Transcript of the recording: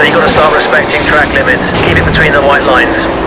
so you've got to start respecting track limits. Keep it between the white lines.